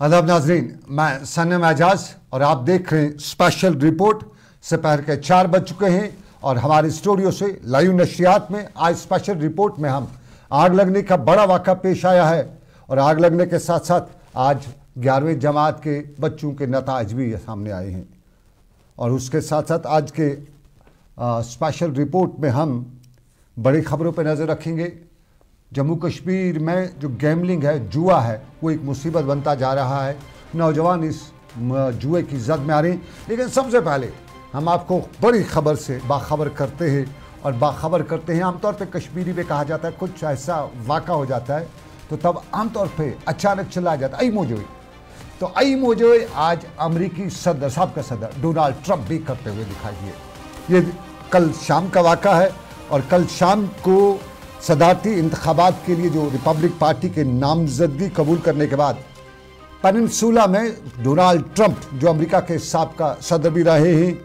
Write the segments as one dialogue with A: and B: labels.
A: अदब नाजरीन, मैं सनम एजाज और आप देख रहे हैं स्पेशल रिपोर्ट दोपहर के चार बज चुके हैं और हमारे स्टूडियो से लाइव नशियात में आज स्पेशल रिपोर्ट में हम आग लगने का बड़ा वाक़ा पेश आया है और आग लगने के साथ साथ आज ग्यारहवीं जमात के बच्चों के नतज भी सामने आए हैं। और उसके साथ साथ आज के स्पेशल रिपोर्ट में हम बड़ी खबरों पर नज़र रखेंगे। जम्मू कश्मीर में जो गैमलिंग है, जुआ है, वो एक मुसीबत बनता जा रहा है। नौजवान इस जुए की जद में आ रहे हैं। लेकिन सबसे पहले हम आपको बड़ी खबर से बाखबर करते हैं और बाखबर करते हैं आमतौर पे कश्मीरी में कहा जाता है, कुछ ऐसा वाक़ा हो जाता है तो तब आमतौर पे अचानक चला जाता है आई मोजोई तो आई मोजोई आज अमरीकी सदर, साहब का सदर, डोनाल्ड ट्रंप भी करते हुए दिखाई दिए। ये कल शाम का वाक़ा है और कल शाम को सदारती इंतबात के लिए जो रिपब्लिक पार्टी के नामजदगी कबूल करने के बाद पेनिनसुला में डोनाल्ड ट्रंप, जो अमेरिका के सबका सदर भी रहे हैं,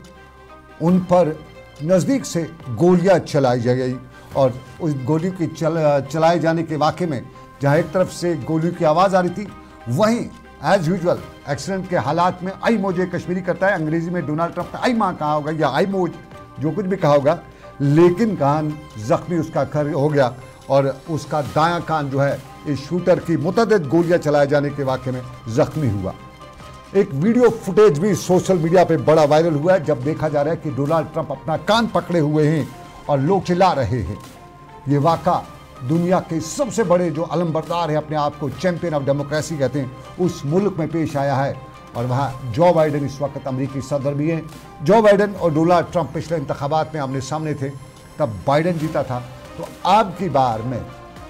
A: उन पर नज़दीक से गोलियाँ चलाई गई और उस गोली की चल, चलाए जाने के वाक़े में जहाँ एक तरफ़ से गोलियों की आवाज़ आ रही थी, वहीं एज यूजल एक्सीडेंट के हालात में आई मोजे कश्मीरी करता है। अंग्रेज़ी में डोनाल्ड ट्रंप आई माँ कहा होगा या आई मोज, जो कुछ भी कहा होगा लेकिन कान जख्मी उसका खर हो गया और उसका दायां कान जो है, इस शूटर की मुतद गोलियाँ चलाए जाने के वाक़े में जख्मी हुआ। एक वीडियो फुटेज भी सोशल मीडिया पे बड़ा वायरल हुआ है, जब देखा जा रहा है कि डोनाल्ड ट्रंप अपना कान पकड़े हुए हैं और लोग चिल्ला रहे हैं। ये वाक़ा दुनिया के सबसे बड़े जो अलमबरदार है, अपने आप को चैंपियन ऑफ़ डेमोक्रेसी कहते हैं, उस मुल्क में पेश आया है। और वहाँ जो बाइडन इस वक्त अमरीकी सदर भी हैं, जो बाइडन और डोनाल्ड ट्रंप पिछले इंतबात में आमने सामने थे, तब बाइडन जीता था। तो अब की बार में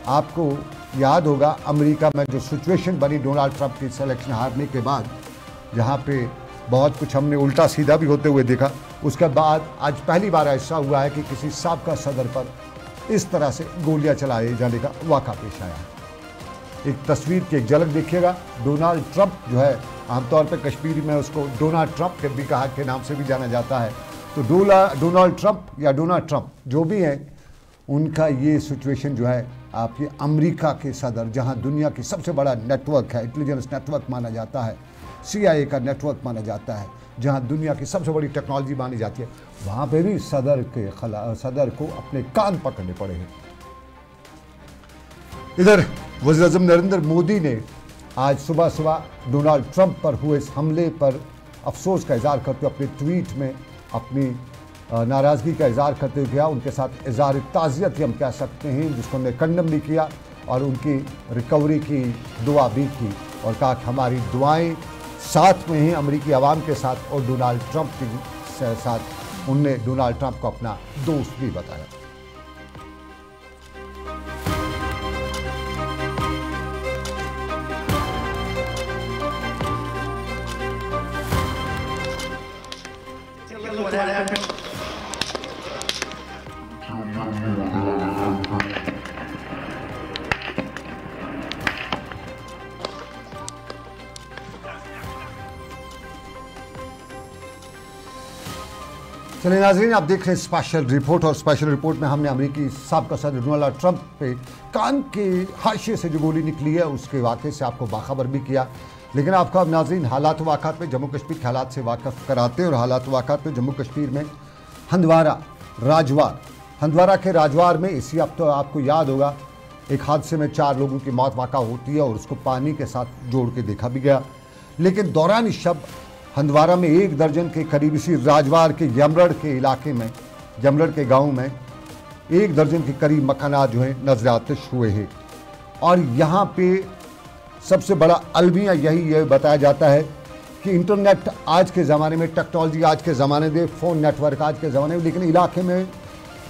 A: आपको याद होगा अमेरिका में जो सिचुएशन बनी डोनाल्ड ट्रंप की सिलेक्शन हारने के बाद, जहाँ पे बहुत कुछ हमने उल्टा सीधा भी होते हुए देखा। उसके बाद आज पहली बार ऐसा हुआ है कि किसी सबका सदर पर इस तरह से गोलियाँ चलाए जाने का वाक़ा पेश आया एक तस्वीर की एक झलक देखिएगा। डोनाल्ड ट्रंप जो है आमतौर पर कश्मीर में उसको डोनाल्ड ट्रंप के भी कहा के नाम से भी जाना जाता है। तो डोला डोनाल्ड ट्रंप या डोनाल्ड ट्रंप, जो भी हैं, उनका ये सिचुएशन जो है, आपके अमेरिका के सदर, जहाँ दुनिया की सबसे बड़ा नेटवर्क है इंटेलिजेंस नेटवर्क माना जाता है सीआईए का नेटवर्क माना जाता है, जहाँ दुनिया की सबसे बड़ी टेक्नोलॉजी मानी जाती है, वहाँ पे भी सदर के खिला सदर को अपने कान पकड़ने पड़े हैं। इधर वजी नरेंद्र मोदी ने आज सुबह सुबह डोनाल्ड ट्रंप पर हुए इस हमले पर अफसोस का इजहार करते हुए अपने ट्वीट में अपनी नाराज़गी का इजहार करते हुए किया उनके साथ इजहार ताज़ियत हम कह सकते हैं, जिसको उन्होंने कंडम भी किया और उनकी रिकवरी की, दुआ भी की और कहा कि हमारी दुआएँ साथ में ही अमरीकी आवाम के साथ और डोनाल्ड ट्रंप के साथ। उनने डोनाल्ड ट्रंप को अपना दोस्त भी बताया। नाजरीन, आप देख रहे हैं स्पेशल रिपोर्ट और स्पेशल रिपोर्ट में हमने अमरीकी सबका सदर डोनाल्ड ट्रंप पे कान के हाशिए से जो गोली निकली है, उसके वाक़े से आपको बाखबर भी किया। लेकिन आपको अब नाजरीन, हालात वाक़ात में जम्मू कश्मीर के हालात से वाकफ़ कराते हैं और हालात वाक़ात में जम्मू कश्मीर में हंदवारा, राजवार। हंदवारा के राजवार में इसी अब तो आपको याद होगा, एक हादसे में चार लोगों की मौत वाक़ा होती है और उसको पानी के साथ जोड़ के देखा भी गया। लेकिन दौरान इस हंदवारा में एक दर्जन के करीब इसी राजवार के यमरड़ के इलाके में, यमरड़ के गाँव में एक दर्जन के करीब मकाना जो है नज़र आतिश हुए हैं। और यहाँ पे सबसे बड़ा अलमिया यही ये बताया जाता है कि इंटरनेट आज के ज़माने में, टेक्नोलॉजी आज के ज़माने में फ़ोन नेटवर्क आज के ज़माने में, लेकिन इलाके में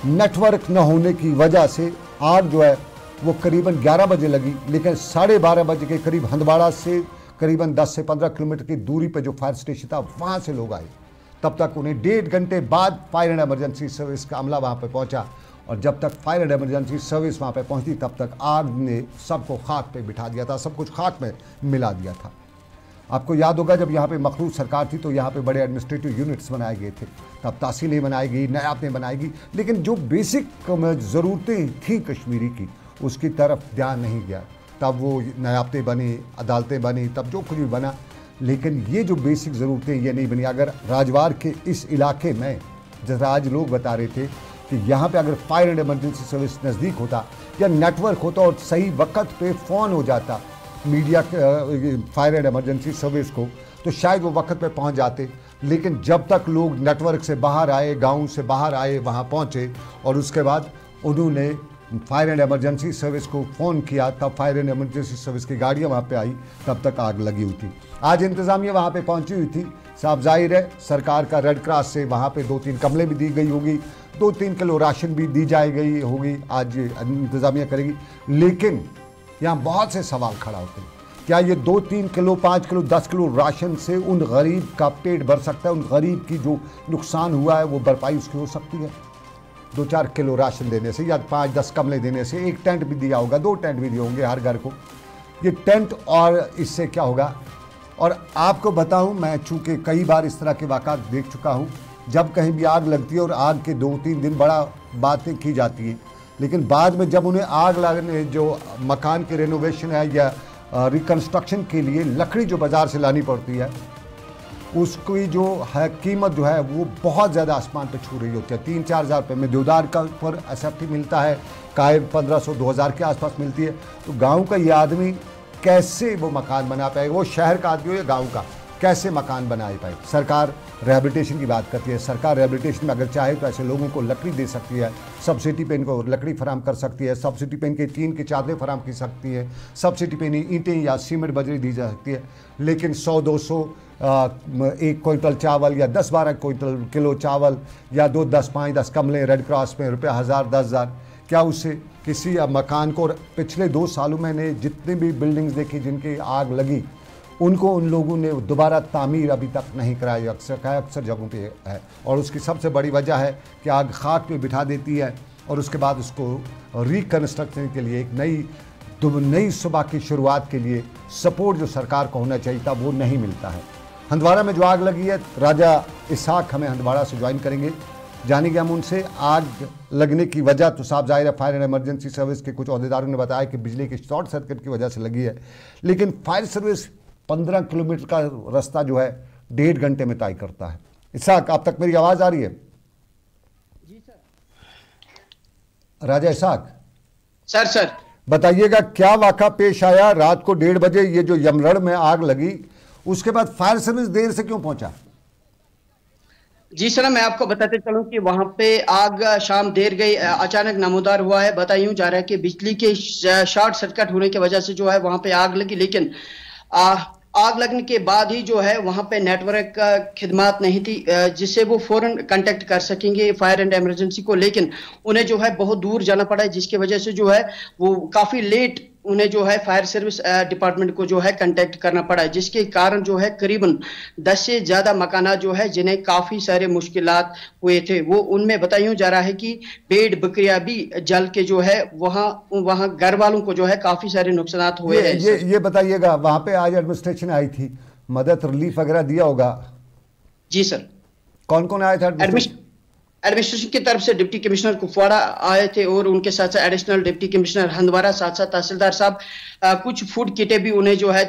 A: नेटवर्क न होने की वजह से आग जो है, वो करीबन 11 बजे लगी, लेकिन साढ़े बारह बजे के करीब हंदवाड़ा से करीबन 10 से 15 किलोमीटर की दूरी पर जो फायर स्टेशन था, वहाँ से लोग आए। तब तक उन्हें डेढ़ घंटे बाद फायर एंड एमरजेंसी सर्विस का अमला वहाँ पर पहुँचा। और जब तक फायर एंड एमरजेंसी सर्विस वहाँ पर पहुँचती तब तक आग ने सबको खाक पे बिठा दिया था, सब कुछ खाक में मिला दिया था। आपको याद होगा, जब यहाँ पे मखलूत सरकार थी तो यहाँ पे बड़े एडमिनिस्ट्रेटिव यूनिट्स बनाए गए थे। तब तहसीलें बनाई गई, नयाबें बनाई गई, लेकिन जो बेसिक ज़रूरतें थी कश्मीरी की, उसकी तरफ़ ध्यान नहीं गया। तब वो नयाबतें बनी, अदालतें बनी, तब जो कुछ भी बना। लेकिन ये जो बेसिक ज़रूरतें, ये नहीं बनी। अगर राजवार के इस इलाके में, जैसा आज लोग बता रहे थे कि यहाँ पे अगर फायर एंड एमरजेंसी सर्विस नज़दीक होता, या नेटवर्क होता और सही वक्त पे फ़ोन हो जाता media fire and emergency service को तो शायद वो वक्त पे पहुँच जाते। लेकिन जब तक लोग नेटवर्क से बाहर आए, गाँव से बाहर आए, वहाँ पहुँचे, और उसके बाद उन्होंने फायर एंड एमरजेंसी सर्विस को फ़ोन किया, तब फायर एंड एमरजेंसी सर्विस की गाड़ियाँ वहाँ पे आई, तब तक आग लगी हुई थी। आज इंतज़ामिया वहाँ पे पहुँची हुई थी। साफ़ ज़ाहिर है, सरकार का रेड क्रॉस से वहाँ पे दो तीन कमले भी दी गई होगी दो तीन किलो राशन भी दी जाए गई होगी, आज इंतज़ामिया करेगी। लेकिन यहाँ बहुत से सवाल खड़ा होते हैं। क्या ये दो तीन किलो, पाँच किलो, दस किलो राशन से उन गरीब का पेट भर सकता है? उन गरीब की जो नुकसान हुआ है, वो भरपाई उसकी हो सकती है? दो चार किलो राशन देने से या पाँच, दस कमले देने से एक टेंट भी दिया होगा, दो टेंट भी दिए होंगे हर घर को। ये टेंट और इससे क्या होगा? और आपको बताऊँ, मैं चूँकि कई बार इस तरह के वाक़ देख चुका हूँ, जब कहीं भी आग लगती है और आग के दो तीन दिन बड़ा बातें की जाती हैं, लेकिन बाद में जब उन्हें आग लगने, जो मकान के रेनोवेशन है या रिकन्स्ट्रक्शन के लिए लकड़ी जो बाज़ार से लानी पड़ती है उसकी जो है, कीमत जो है, वो बहुत ज़्यादा आसमान पर छू रही होती है। तीन, चार हज़ार रुपये में देवदार का पर एसेप्टी मिलता है। काय पंद्रह सौ, दो हज़ार के आसपास मिलती है। तो गाँव का ये आदमी कैसे वो मकान बना पाएगा? वो शहर का आदमी हो या गाँव का? कैसे मकान बनाए पाए। सरकार रिहेबिलिटेशन की बात करती है। सरकार रिहेबिलिटेशन में अगर चाहे तो ऐसे लोगों को लकड़ी दे सकती है। सब्सिडी पे इनको लकड़ी फराम कर सकती है। सब्सिडी पे इनके टीन की चादरें फराम की सकती है। सब्सिडी पे इन्हें ईंटें या सीमेंट बजरी दी जा सकती है। लेकिन सौ, दो सौ एक क्विंटल चावल या दस, बारह क्विंटल किलो चावल या दो, दस, पाँच, दस कमले रेड क्रॉस में रुपया हज़ार, दस हज़ार। क्या उससे किसी मकान को पिछले दो सालों मैंने जितनी भी बिल्डिंग्स देखी जिनकी आग लगी उनको उन लोगों ने दोबारा तामीर अभी तक नहीं कराई, अक्सर का अक्सर जगहों पे है। और उसकी सबसे बड़ी वजह है कि आग खाक पे बिठा देती है और उसके बाद उसको रिकन्स्ट्रक्शन के लिए एक नई नई सुबह की शुरुआत के लिए सपोर्ट जो सरकार को होना चाहिए था, वो नहीं मिलता है। हंदवाड़ा में जो आग लगी है, राजा इसाक हमें हंदवाड़ा से ज्वाइन करेंगे। जानेंगे हम उनसे? आग लगने की वजह तो साफ़ ज़ाहिर है फायर एंड इमरजेंसी सर्विस के कुछ अहदेदारों ने बताया कि बिजली के शॉर्ट सर्किट की वजह से लगी है। लेकिन फायर सर्विस पंद्रह किलोमीटर का रास्ता जो है डेढ़ घंटे में तय करता है। इसाक आप तक मेरी आवाज़ आ रही है? जी sir. Raja Ishaq.
B: Sir sir.
A: बताइएगा क्या वाक़ा पेश आया रात को डेढ़ बजे? ये जो यमरड़ में आग लगी उसके बाद फायर सर्विस देर से क्यों पहुँचा?
B: जी सर मैं आपको बताते चलूँ कि वहाँ पे आग शाम देर गई अचानक नमोदार हुआ है। बता यूँ जा रहा है कि बिजली के शॉर्ट सर्किट होने की वजह से जो है वहाँ पे आग लगी लेकिन आग लगने के बाद ही जो है वहाँ पे नेटवर्क का खिदमत नहीं थी जिससे वो फ़ौरन कांटेक्ट कर सकेंगे फायर एंड इमरजेंसी को। लेकिन उन्हें जो है बहुत दूर जाना पड़ा है, जिसकी वजह से जो है वो काफ़ी लेट उन्हें जो है फायर सर्विस डिपार्टमेंट को जो है कंटेक्ट करना पड़ा जिसके कारण जो है करीबन 10 से ज़्यादा मकाना जो है जिन्हें काफ़ी सारे मुश्किल हुए थे वो उनमें बताइयों जा रहा है कि पेड़ बकरिया भी जल के जो है वहाँ वहाँ घर वालों को जो है काफ़ी सारे नुकसान हुए
A: ये, ये, ये बताइएगा वहाँ पे आज एडमिनिस्ट्रेशन आई थी मदद रिलीफ वगैरह दिया होगा?
B: जी सर
A: कौन कौन आया था
B: एडमिनिस्ट्रेशन एडमिनिस्ट्रेशन की तरफ़ से डिप्टी कमिश्नर कुपवाड़ा आए थे और उनके साथ साथ एडिशनल डिप्टी कमिश्नर हंदवारा साथ साथ तहसीलदार साहब कुछ फ़ूड किटें भी उन्हें जो है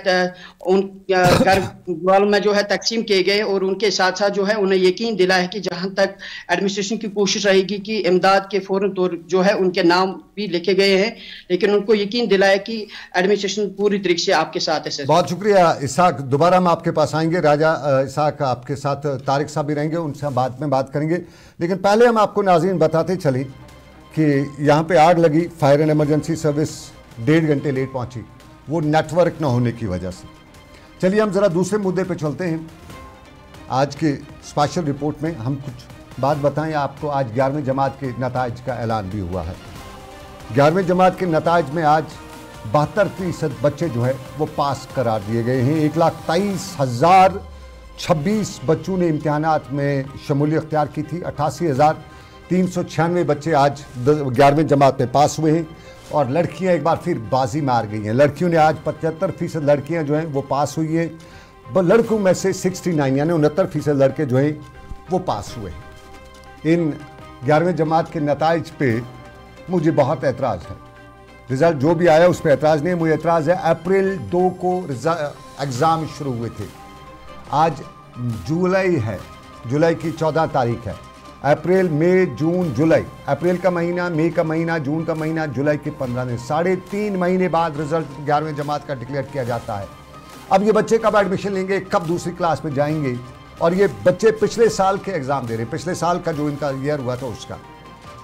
B: उन घर वालों में जो है तकसीम किए गए और उनके साथ साथ जो है उन्हें यकीन दिला है कि जहाँ तक एडमिनिस्ट्रेशन की कोशिश रहेगी कि इमदाद के फ़ौरन तौर जो है उनके नाम भी लिखे गए हैं, लेकिन उनको यकीन दिलाया कि एडमिनिस्ट्रेशन पूरी तरीके से आपके साथ है
A: बहुत शुक्रिया, इसाक। दोबारा हम आपके पास आएँगे। राजा इसाक आपके साथ, तारिक साहब भी रहेंगे, उनसे हम बाद में बात करेंगे। लेकिन पहले हम आपको नाजीन बताते चली कि यहाँ पे आग लगी फायर एंड इमरजेंसी सर्विस डेढ़ घंटे लेट पहुँची। वो नेटवर्क ना होने की वजह से। चलिए हम ज़रा दूसरे मुद्दे पे चलते हैं। आज के स्पेशल रिपोर्ट में हम कुछ बात बताएँ। आपको आज ग्यारहवीं जमात के नतज का ऐलान भी हुआ है। ग्यारहवीं जमात के नतज में आज बहत्तर फ़ीसद बच्चे जो है, वो पास करार दिए गए हैं। एक लाख तेईस हज़ार छब्बीस बच्चों ने इम्तहान में शमूलियत अख्तियार की थी। अट्ठासी हज़ार तीन सौ छियानवे बच्चे आज ग्यारहवीं जमात में पास हुए हैं और लड़कियाँ एक बार फिर बाजी मार गई हैं। लड़कियों ने आज पचहत्तर फ़ीसद लड़कियाँ जो हैं वो पास हुई हैं। लड़कों में से सिक्सटी नाइन, यानी उनहत्तर फ़ीसद लड़के जो हैं वो पास हुए हैं। इन ग्यारहवीं जमात के नतज पे मुझे बहुत एतराज़ है। रिज़ल्ट जो भी आया उस पर एतराज़ नहीं, मुझे एतराज़ है, अप्रैल दो को एग्ज़ाम शुरू हुए थे। आज जुलाई है, जुलाई की चौदह तारीख है। अप्रैल, मई, जून, जुलाई। अप्रैल का महीना, मई का महीना, जून का महीना, जुलाई के पंद्रह दिन। साढ़े तीन महीने बाद रिज़ल्ट ग्यारहवीं जमात का डिक्लेयर किया जाता है। अब ये बच्चे कब एडमिशन लेंगे, कब दूसरी क्लास में जाएँगे? और ये बच्चे पिछले साल के एग्ज़ाम दे रहे पिछले साल का जो इनका ईयर हुआ था, उसका।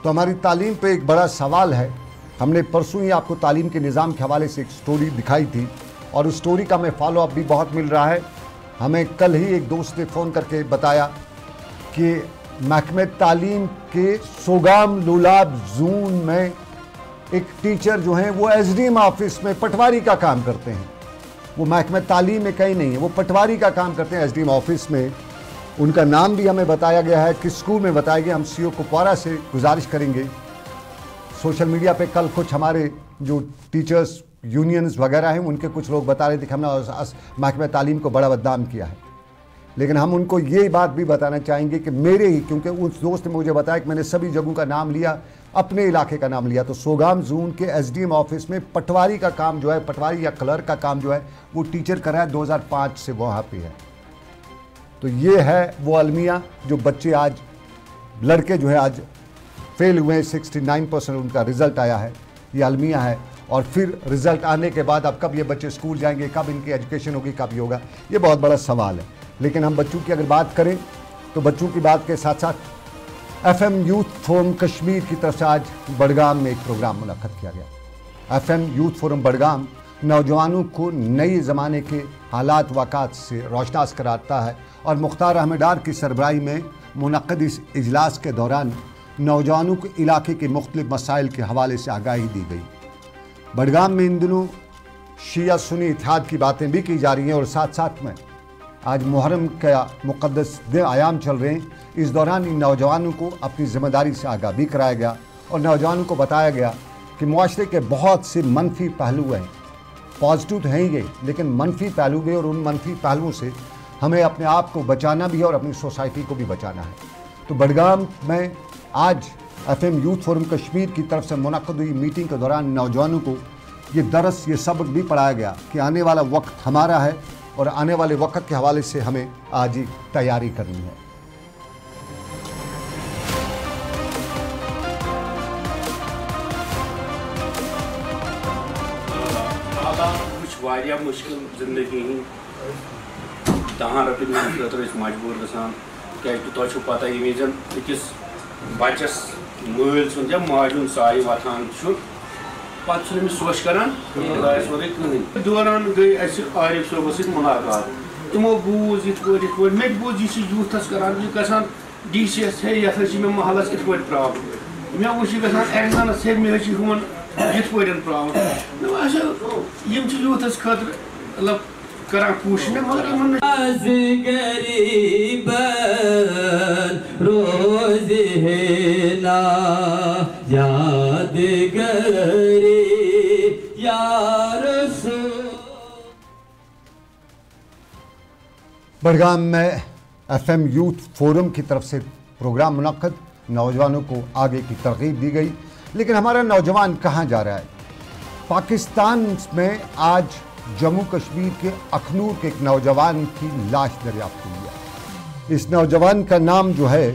A: तो हमारी तालीम पे एक बड़ा सवाल है। हमने परसों ही आपको तालीम के निज़ाम के हवाले से एक स्टोरी दिखाई थी। और उस स्टोरी का हमें फॉलोअप भी बहुत मिल रहा है। हमें कल ही एक दोस्त ने फ़ोन करके बताया कि महकमे तालीम के सोगाम लुलाब जून में एक टीचर जो हैं, वो एसडीएम ऑफ़िस में पटवारी का काम करते हैं। वो महकमे तालीम में कहीं नहीं है, वो पटवारी का काम करते हैं एसडीएम ऑफ़िस में। उनका नाम भी हमें बताया गया है, किस स्कूल में बताया गया, हम सी ओ कुपवारा से गुजारिश करेंगे। सोशल मीडिया पे कल कुछ हमारे जो टीचर्स यूनियंस वगैरह हैं, उनके कुछ लोग बता रहे थे कि हमने महकमे तालीम को बड़ा बदनाम किया है। लेकिन हम उनको ये बात भी बताना चाहेंगे कि मेरे ही, क्योंकि उस दोस्त ने मुझे बताया कि मैंने सभी जगहों का नाम लिया, अपने इलाके का नाम लिया तो सोगाम जून के एसडीएम ऑफ़िस में पटवारी का काम जो है, पटवारी या क्लर्क का काम जो है, वो टीचर कर रहा है 2005 से वहाँ पे है। तो ये है वो अलमिया, जो बच्चे आज, लड़के जो है आज, फेल हुए हैं, सिक्सटी उनका रिज़ल्ट आया है। ये अलमिया है। और फिर रिज़ल्ट आने के बाद अब कब ये बच्चे स्कूल जाएँगे, कब इनकी एजुकेशन होगी, कब ये होगा ये बहुत बड़ा सवाल है। लेकिन हम बच्चों की अगर बात करें तो बच्चों की बात के साथ साथ F M youth forum Kashmir की तरफ़ से आज बड़गाम में एक प्रोग्राम मुनद किया गया। F M youth forum Budgam नौजवानों को नए ज़माने के हालात, वाक़ात से रोशनास कराता है और मुख्तार अहमदार की सरबराही में मुनद इस इजलास के दौरान नौजवानों को इलाके के मुख्तलिफ़ मसाइल के हवाले से आगाही दी गई। बडगाम में इन दिनों शिया सुनी इतिहाद की बातें भी की जा रही हैं और साथ साथ में आज मुहर्रम का मुक़दस दिन आयाम चल रहे हैं। इस दौरान इन नौजवानों को अपनी ज़िम्मेदारी से आगाह भी कराया गया और नौजवानों को बताया गया कि माशरे के बहुत से मनफी पहलू हैं। पॉजिटिव तो हैं ही लेकिन मनफी पहलू भी और उन मनफी पहलुओं से हमें अपने आप को बचाना भी है और अपनी सोसाइटी को भी बचाना है। तो बडगाम में आज F M youth forum Kashmir की तरफ़ से मुनद हुई मीटिंग के दौरान नौजवानों को ये दरस, ये सबक भी पढ़ाया गया कि आने वाला वक्त हमारा है और आने वाले वक्त के हवाले से हमें आज ही तैयारी करनी है।
C: मुश्किल ज़िंदगी रपन खुद मजबूर गसान क्या तुम पता अकिस बचस मल या माज साय वथान पत् सोच कर दौरान गई आरिफ सत मुलाकात। तमो बूज इत पे मे बूज यह यूथस कर ग डी सी एस हे ये मे महलस इत पे प्रॉब्लम मे वो ग एग्जानस हे मे हुन इत पे प्रॉब्लम यूथस खतर मतलब करान कोशिश मगर यमन रोज है ना। याद करे
A: बड़गाम में एफ़ एम यूथ फोरम की तरफ़ से प्रोग्राम मुनद नौजवानों को आगे की तरगीब दी गई। लेकिन हमारा नौजवान कहाँ जा रहा है? पाकिस्तान में आज जम्मू कश्मीर के अखनूर के एक नौजवान की लाश दरियाफ्त हुई है इस नौजवान का नाम जो है,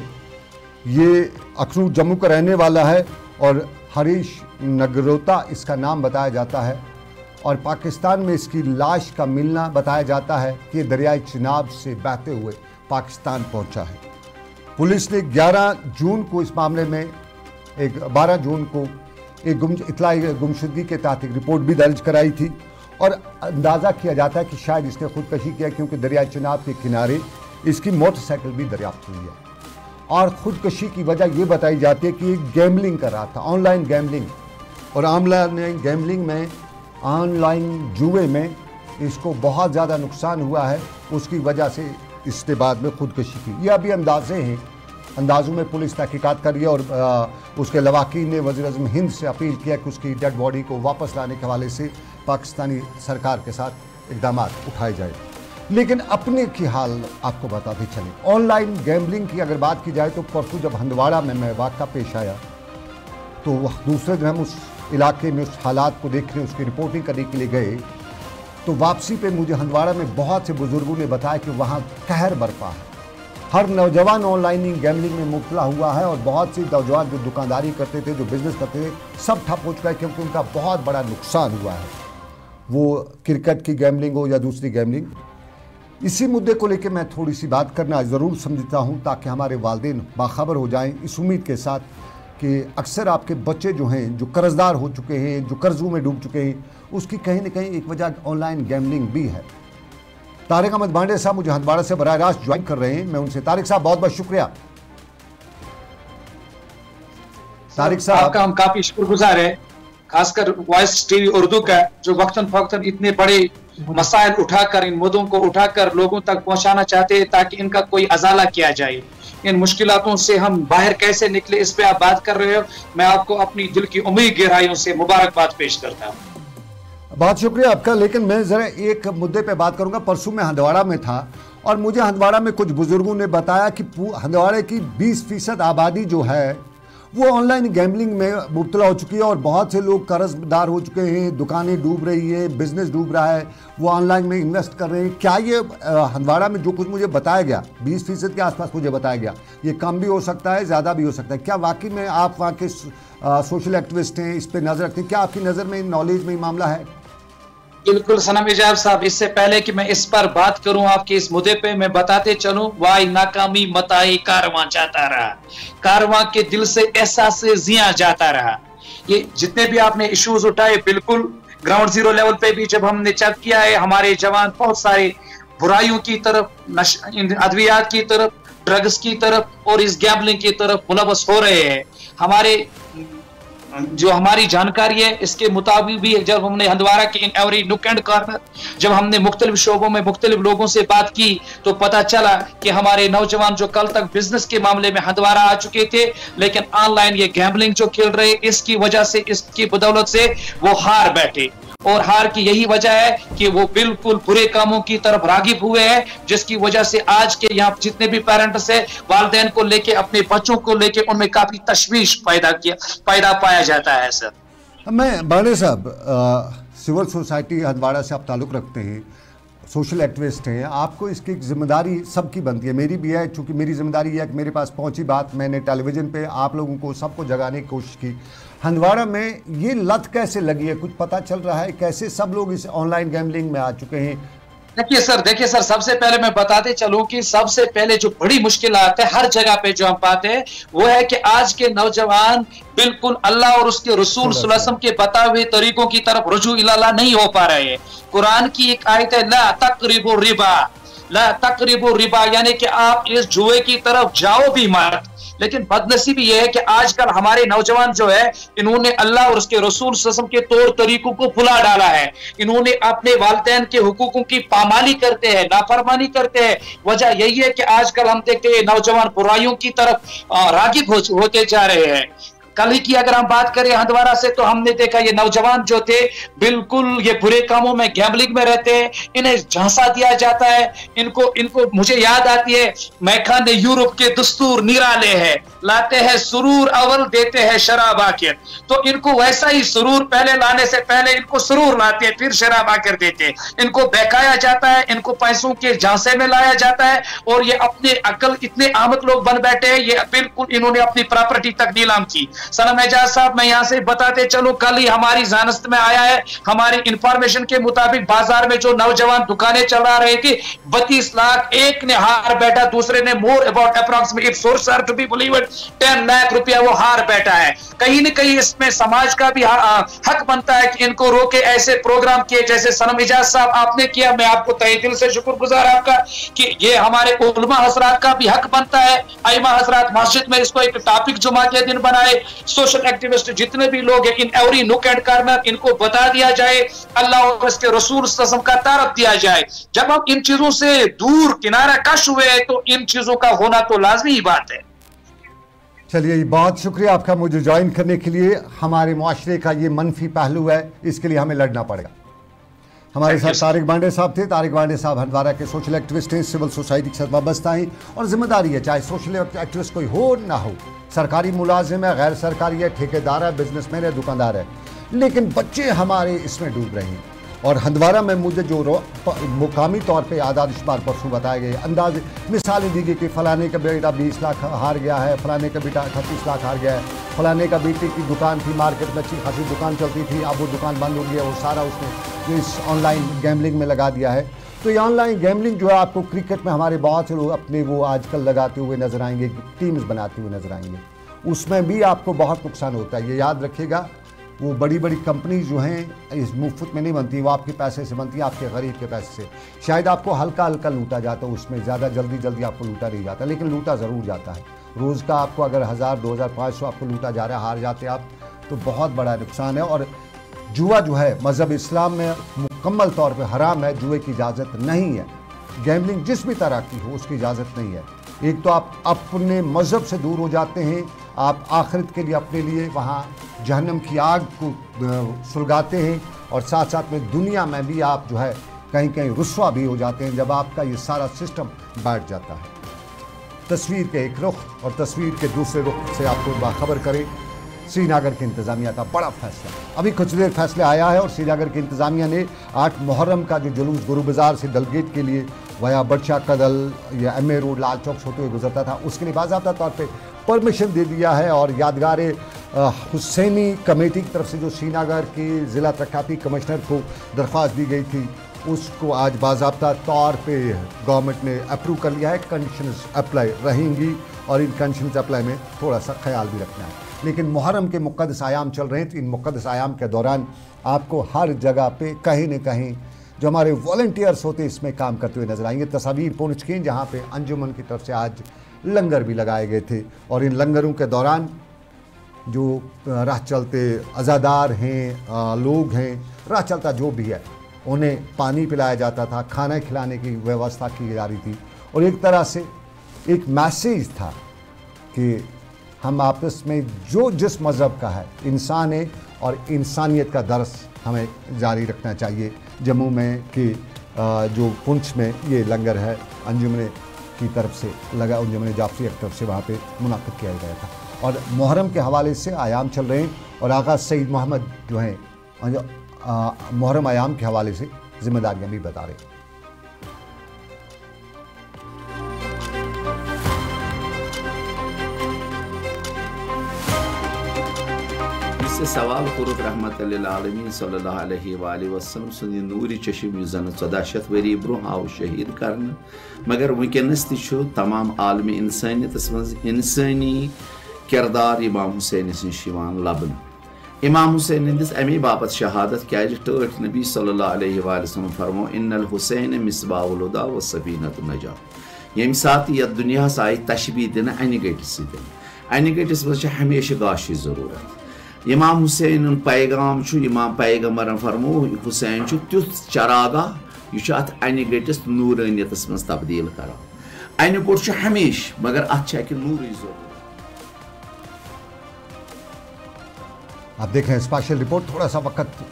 A: ये अखनूर जम्मू का रहने वाला है और हरीश नगरोता इसका नाम बताया जाता है और पाकिस्तान में इसकी लाश का मिलना बताया जाता है कि दरियाई चिनाब से बहते हुए पाकिस्तान पहुँचा है। पुलिस ने 11 जून को इस मामले में एक 12 जून को एक गुम इतला गुमशुदगी के तहत एक रिपोर्ट भी दर्ज कराई थी। और अंदाज़ा किया जाता है कि शायद इसने खुदकशी किया क्योंकि दरिया चिनाब के किनारे इसकी मोटरसाइकिल भी दरियाफ्त हुई है। और ख़ुदकशी की वजह ये बताई जाती है कि गैमलिंग कर रहा था, ऑनलाइन गैमलिंग। और ऑनलाइन गैमलिंग में, ऑनलाइन जुए में इसको बहुत ज़्यादा नुकसान हुआ है, उसकी वजह से इसके बाद में खुदकशी की। ये अभी अंदाजे हैं अंदाजों में पुलिस तहकीकत कर रही है और आ, उसके लवाकिन ने वजी अजम हिंद से अपील किया कि उसकी डेड बॉडी को वापस लाने के हवाले से पाकिस्तानी सरकार के साथ इकदाम उठाए जाए। लेकिन अपने की हाल आपको बताते चले। ऑनलाइन गैम्बलिंग की अगर बात की जाए तो परसों जब हंदवाड़ा में मैं वाक़ा पेश आया तो वह दूसरे दिन हम उस इलाके में उस हालात को देखने उसकी रिपोर्टिंग करने के लिए गए तो वापसी पे मुझे हंदवाड़ा में बहुत से बुज़ुर्गों ने बताया कि वहाँ कहर बरपा है। हर नौजवान ऑनलाइन गैमलिंग में मुबतला हुआ है और बहुत सी नौजवान जो दुकानदारी करते थे, जो बिज़नेस करते थे, सब ठप हो चुका है क्योंकि उनका बहुत बड़ा नुकसान हुआ है। वो क्रिकेट की गैमलिंग हो या दूसरी गैमलिंग इसी मुद्दे को लेकर मैं थोड़ी सी बात करना ज़रूर समझता हूँ ताकि हमारे वालदेन बाखबर हो जाएँ इस उम्मीद के साथ कि अक्सर आपके बच्चे जो हैं, जो कर्जदार हो चुके हैं, जो कर्जों में डूब चुके हैं, उसकी कहीं ना कहीं एक वजह ऑनलाइन गैमलिंग भी है। तारिक अहमद बांडे साहब मुझे हंदवाड़ा से बर रास्त ज्वाइन कर रहे हैं। मैं उनसे, तारिक साहब बहुत बहुत शुक्रिया।
D: तारिक साहब। आपका हम काफ़ी शुक्रगुजार है, खासकर वॉइस टीवी उर्दू का, जो वक्तन फक्तन इतने बड़े मसाइल उठाकर, इन मुद्दों को उठाकर लोगों तक पहुंचाना चाहते हैं ताकि इनका कोई अजाला किया जाए। इन मुश्किलों से हम बाहर कैसे निकले, इस पे आप बात कर रहे हो। मैं आपको अपनी दिल की उम्मीद गहराइयों से मुबारकबाद पेश करता हूँ।
A: बहुत शुक्रिया आपका, लेकिन मैं ज़रा एक मुद्दे पे बात करूँगा। परसों में हंदवाड़ा में था और मुझे हंदवाड़ा में कुछ बुज़ुर्गों ने बताया कि हंदवाड़े की 20 फ़ीसद आबादी जो है, वो ऑनलाइन गैमलिंग में मुबतला हो चुकी है और बहुत से लोग कर्जदार हो चुके हैं, दुकानें डूब रही है, बिज़नेस डूब रहा है, वो ऑनलाइन में इन्वेस्ट कर रहे हैं। क्या ये हंदवाड़ा में जो कुछ मुझे बताया गया, बीस फ़ीसद के आसपास मुझे बताया गया, ये कम भी हो सकता है, ज़्यादा भी हो सकता है? क्या वाकई में आप वहाँ के सोशल एक्टिविस्ट हैं, इस पर नज़र रखते हैं? क्या आपकी नज़र में नॉलेज में मामला है?
D: बिल्कुल सनम इजाब साहब, इससे पहले कि मैं इस पर बात करूँ, आपके इस मुद्दे पे मैं बताते चलूँ, वाई नाकामी मताई कारवां जाता रहा। कारवां के दिल से एहसास से जिया जाता रहा। ये जितने भी आपने इश्यूज़ उठाए, बिल्कुल ग्राउंड ज़ीरो लेवल पे भी जब हमने चेक किया है, हमारे जवान बहुत सारे बुराइयों की तरफ़ अद्वियात की तरफ़ ड्रग्स की तरफ़ और इस गैबलिंग की तरफ़ मुलवस हो रहे हैं। हमारे जो हमारी जानकारी है, इसके मुताबिक भी जब हमने हंदवारा के एवरी नुक एंड कॉर्नर जब हमने मुख्तलिफ़ शोबों में मुख्तलिफ़ लोगों से बात की तो पता चला कि हमारे नौजवान जो कल तक बिज़नेस के मामले में हंदवारा आ चुके थे, लेकिन ऑनलाइन ये गैम्बलिंग जो खेल रहे, इसकी वजह से, इसकी बदौलत से वो हार बैठे। और हार की यही वजह है कि वो बिल्कुल बुरे कामों की तरफ़ रागिब हुए हैं, जिसकी वजह से आज के यहाँ जितने भी पेरेंट्स है, वालदेन को लेके, अपने बच्चों को लेके उनमें काफ़ी तशवीश पैदा किया, पैदा पाया जाता है, सर।
A: मैं बाणे साहब सिविल सोसाइटी हदवाड़ा से आप ताल्लुक़ रखते हैं, सोशल एक्टिविस्ट हैं, आपको इसकी ज़िम्मेदारी सबकी बनती है। मेरी भी है, चूँकि मेरी ज़िम्मेदारी है कि मेरे पास पहुँची बात, मैंने टेलीविज़न पे आप लोगों को सबको जगाने की कोशिश की। हंदवाड़ा में ये लत कैसे लगी है? कुछ पता चल रहा है कैसे सब लोग इस ऑनलाइन गैमलिंग में आ चुके हैं?
D: देखिए सर देखिए सर सबसे पहले मैं बताते चलूँ कि सबसे पहले जो बड़ी मुश्किल आते हैं हर जगह पे जो हम पाते हैं वो है कि आज के नौजवान बिल्कुल अल्लाह और उसके रसूल सुलसम के बताए हुए तरीकों की तरफ़ रुजू इला नहीं हो पा रहे हैं। कुरान की एक आयत है ला तकरीबो रिबा। ला तकरीबो रिबा यानी कि आप इस जुए की तरफ़ जाओ भी मत। लेकिन बदनसीबी यह है कि आजकल हमारे नौजवान जो है, इन्होंने अल्लाह और उसके रसूल ससम के तौर तरीकों को भुला डाला है। इन्होंने अपने वालदेन के हकूकों की पामाली करते हैं, नाफरमानी करते हैं। वजह यही है कि आजकल हम देखते हैं नौजवान बुराइयों की तरफ़ रागिब होते जा रहे हैं। कल ही की अगर हम बात करें हंदवारा से तो हमने देखा ये नौजवान जो थे, बिल्कुल ये बुरे कामों में गैमलिंग में रहते हैं। इन्हें झांसा दिया जाता है। इनको इनको मुझे याद आती है मैखा ने यूरोप के दस्तूर निराले हैं। लाते हैं सुरूर अवल, देते हैं शराब आखिर। तो इनको वैसा ही सुरूर पहले लाने से पहले इनको सुरूर लाते हैं, फिर शराब आकर देते हैं। इनको बहकाया जाता है, इनको पैसों के झांसे में लाया जाता है। और ये अपने अकल, इतने आमद लोग बन बैठे हैं, ये बिल्कुल इन्होंने अपनी प्रॉपर्टी तक नीलाम की। सनम एजाज साहब, मैं यहाँ से बताते चलो, कल ही हमारी जानस्त में आया है। हमारी इंफॉर्मेशन के मुताबिक बाज़ार में जो नौजवान दुकानें चला रहे थे, बत्तीस लाख, एक ने हार बैठा, दूसरे ने more about approximate source are to be believe ten lakh रुपया वो हार बैठा है। कहीं ना कहीं इसमें समाज का भी हक बनता है कि इनको रोके, ऐसे प्रोग्राम किए, जैसे सनम इजाज साहब आपने किया। मैं आपको तय दिल से शुक्रगुजार आपका कि ये हमारे उलमा हजरात का भी हक बनता है। आईमा हजरात मस्जिद में इसको एक टॉपिक जुमा के दिन बनाए। सोशल एक्टिविस्ट जितने भी लोग हैं in every nook and corner इनको बता दिया जाए। अल्लाह और इसके रसूल का तारफ दिया जाए। जब हम इन चीज़ों से दूर किनारा कश हुए तो इन चीज़ों का होना तो लाजमी ही बात है।
A: चलिए बहुत शुक्रिया आपका मुझे ज्वाइन करने के लिए। हमारे माशरे का ये मनफी पहलू है इसके लिए हमें लड़ना पड़ेगा। हमारे साथ तारिक बांडे साहब थे। तारिक बांडे साहब हंदवारा के सोशल एक्टिविस्ट हैं सिविल सोसाइटी के साथ वाबस्ता हैं। और ज़िम्मेदारी है चाहे सोशल एक्टिविस्ट कोई हो ना हो। सरकारी मुलाजिम है, गैर सरकारी है, ठेकेदार है, बिजनेसमैन है, दुकानदार है। लेकिन बच्चे हमारे इसमें डूब रहे हैं। और हंदवारा में मुझे जो मुकामी तौर पे आदाद शुमार परसों बताए गए अंदाज मिसालें दी गई कि फ़लाने का बेटा बीस लाख हार गया है, फ़लाने का बेटा अठतीस लाख हार गया है। फ़लाने का बेटे की दुकान थी, मार्केट में अच्छी खासी दुकान चलती थी, अब वो दुकान बंद हो गई है वो सारा उसने इस ऑनलाइन गैमलिंग में लगा दिया है। तो ये ऑनलाइन गैमलिंग जो है आपको क्रिकेट में हमारे बहुत से लोग अपने वो आजकल लगाते हुए नज़र आएँगे टीम्स बनाते हुए नज़र आएँगे। उसमें भी आपको बहुत नुकसान होता है। ये याद रखिएगा, वो बड़ी बड़ी कंपनी जो हैं, इस मुफ़्त में नहीं बनती, वो आपके पैसे से बनती है, आपके गरीब के पैसे से। शायद आपको हल्का हल्का लूटा जाता है उसमें ज़्यादा जल्दी जल्दी आपको लूटा नहीं जाता, लेकिन लूटा ज़रूर जाता है। रोज़ का आपको अगर हज़ार, दो हज़ार, पाँच सौ आपको लूटा जा रहा है, हार जाते आप तो बहुत बड़ा नुकसान है। और जुआ जो है, मज़हब इस्लाम में मुकम्मल तौर पर हराम है, जुए की इजाज़त नहीं है। गैमलिंग जिस भी तरह की हो, उसकी इजाज़त नहीं है। एक तो आप अपने मज़हब से दूर हो जाते हैं, आप आखिरत के लिए अपने लिए वहाँ जहन्नम की आग को सुलगाते हैं और साथ साथ में दुनिया में भी आप जो है कहीं कहीं रुस्वा भी हो जाते हैं जब आपका ये सारा सिस्टम बैठ जाता है। तस्वीर के एक रुख और तस्वीर के दूसरे रुख से आपको बाखबर करें। श्रीनगर की इंतज़ामिया का बड़ा फैसला। अभी कुछ देर फैसले आया है और श्रीनगर की इंतज़ामिया ने आठ मुहर्रम का जो जुलूस गुरु बाज़ार से दलगेट के लिए वया बदशाह कदल या M A road Lal Chowk होते हुए गुजरता था, उसके लिए बाबा तौर पर परमिशन दे दिया है और यादगार हुसैनी कमेटी की तरफ़ से जो श्रीनगर के ज़िला तरक्याती कमिश्नर को दरख्वास्त दी गई थी, उसको आज बाबा तौर पे गवर्नमेंट ने अप्रूव कर लिया है। कंडीशन अप्लाई रहेंगी और इन कंडीशन अप्लाई में थोड़ा सा ख्याल भी रखना है। लेकिन मुहर्रम के मुकदस आयाम चल रहे हैं तो इन मुकदस आयाम के दौरान आपको हर जगह पे कहीं न कहीं जो हमारे वॉल्टियर्स होते हैं, इसमें काम करते हुए नज़र आएँगे। तस्वीर पहुँच के जहाँ पे अंजुमन की तरफ़ से आज लंगर भी लगाए गए थे। और इन लंगरों के दौरान जो राह चलते अज़ादार हैं लोग हैं, राह चलता जो भी है, उन्हें पानी पिलाया जाता था, खाना खिलाने की व्यवस्था की जा रही थी। और एक तरह से एक मैसेज था कि हम आपस में जो जिस मज़हब का है, इंसान है और इंसानियत का दर्स हमें जारी रखना चाहिए। जम्मू में कि जो पुंछ में ये लंगर है, अंजुमन की तरफ़ से लगा, अंजुमन जाफरी की तरफ़ से वहाँ पे मुनद किया गया था। और मुहर्रम के हवाले से आयाम चल रहे हैं और आगा सईद मोहम्मद जो हैं मुहर्रम आयाम के हवाले से जिम्मेदारियाँ भी बता रहे हैं।
E: से सवाल कोरुत रहमत आलमीन वसल्लम सुंद नूर चशम जन चौदह शत वरी ब्रो आव शहीद कर मगर वनस तमाम आलम इंसानियत मज इंसानी किरदार इमाम हुसैन नश लबन इमाम हुसैन हंदिस अमे बापत शहादत क्या टठ नबी सल्लल्लाहु अलैहि वसल्लम फरमो इन हुसैन मिसबाउलदा व सफीनत नजा यम सात यथ दुनिया आय तशबी दिन अन गटिस अन गटिस मज हमेशा गाश ज़रूरत इमाम हुसैन पैगाम इमाम पैगंबर फरमो हुसैन तुथ चरागा यह अन गटिस नूरानियत मज तब्दील कर अन गोट हमेश मगर अत नूर
A: आप देख रहे हैं स्पेशल रिपोर्ट थोड़ा सा वक्त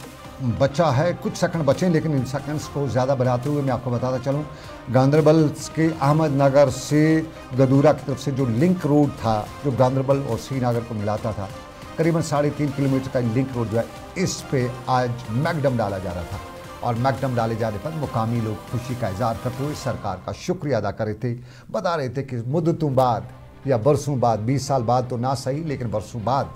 A: बचा है, कुछ सेकंड बचे लेकिन इन सेकंड्स को ज़्यादा बनाते हुए मैं आपको बताता चलूँ। गांधरबल के अहमदनगर से गदूरा की तरफ़ से जो लिंक रोड था, जो गांधरबल और श्रीनगर को मिलाता था करीबन साढ़े तीन किलोमीटर का लिंक रोड जो है, इस पे आज मैकडम डाला जा रहा था। और मैकडम डाले जाने पर मुकामी लोग खुशी का इजहार करते हुए सरकार का शुक्रिया अदा कर रहे थे। बता रहे थे कि मुद्दतों बाद या बरसों बाद, बीस साल बाद तो ना सही, लेकिन बरसों बाद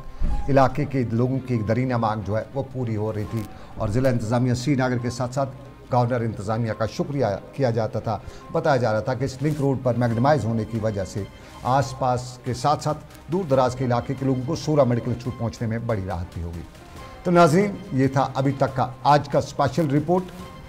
A: इलाके के लोगों की एक दरीना मांग जो है, वो पूरी हो रही थी। और ज़िला इंतज़ामिया श्रीनगर के साथ साथ गवर्नर इंतज़ामिया का शुक्रिया किया जाता था। बताया जा रहा था कि इस लिंक रोड पर मैगडमाइज होने की वजह से आसपास के साथ साथ दूर दराज के इलाके के लोगों को सोरा मेडिकल इंस्टीट्यूट पहुँचने में बड़ी राहत भी होगी। तो नाजीन ये था अभी तक का आज का स्पेशल रिपोर्ट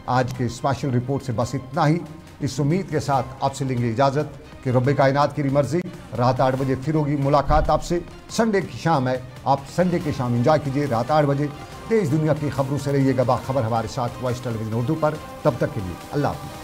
A: आज के स्पेशल रिपोर्ट से बस इतना ही। इस उम्मीद के साथ आपसे लेंगे इजाज़त कि रब कायनात की मर्ज़ी। रात आठ बजे फिर होगी मुलाकात आपसे। संडे की शाम है। आप संडे की शाम इंजॉय कीजिए रात आठ बजे। देश दुनिया की खबरों से रहिएगा बाखबर हमारे साथ वॉइस टेलीविज़न उर्दू पर। तब तक के लिए अल्लाह हाफिज़।